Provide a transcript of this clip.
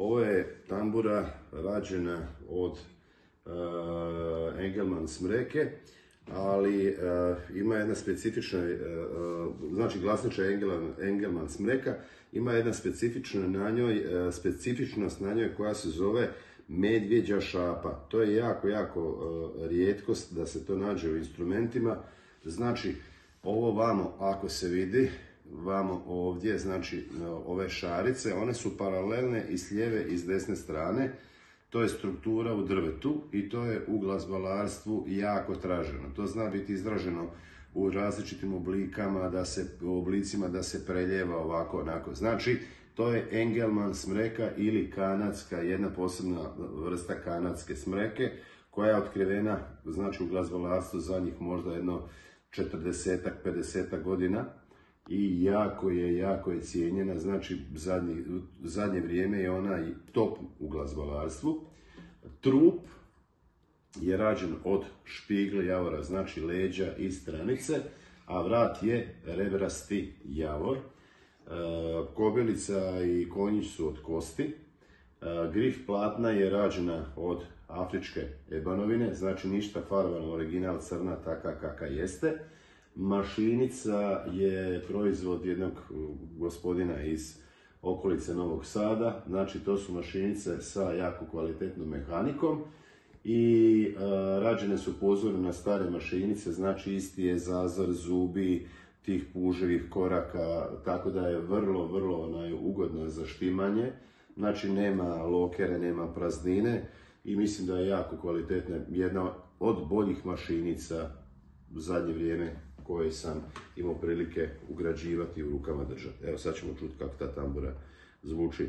Ovo je tambura rađena od uh, Engelman smreke, ali uh, ima jedna specifična, uh, znači glasniča Engelman smreka, ima jedna specifična na njoj, specifičnost na njoj koja se zove medvjeđa šapa. To je jako, jako rijetkost da se to nađe u instrumentima. Znači, ovo vamo, ako se vidi, vamo ovdje, znači ove šarice, one su paralelne i s lijeve i s desne strane. To je struktura u drvetu i to je u glazbalarstvu jako traženo. To zna biti izraženo u različitim oblikama, da se, u oblicima da se preljeva ovako, onako. Znači, to je Engelman smreka ili kanadska, jedna posebna vrsta kanadske smreke, koja je otkrivena, znači u glazbalarstvu zadnjih možda jedno 40-ak, 50 godina i jako je, jako je cijenjena, znači zadnje, zadnje vrijeme je ona top u glazbalarstvu. Trup je rađen od špigle javora, znači leđa i stranice, a vrat je rebrasti javor. E, kobilica i konjić su od kosti. E, grif platna je rađena od afričke ebanovine, znači ništa farbano, original crna, taka kaka jeste. Mašinica je proizvod jednog gospodina iz okolice Novog Sada, znači to su mašinice sa jako kvalitetnom mehanikom i e, rađene su pozore na stare mašinice, znači isti je zazor, zubi, tih puževih koraka, tako da je vrlo, vrlo onaj, ugodno za štimanje. Znači nema lokere, nema praznine i mislim da je jako kvalitetna, jedna od boljih mašinica u zadnje vrijeme koje sam imao prilike ugrađivati u rukama držati. Evo sad ćemo čuti kako ta tambura zvuči.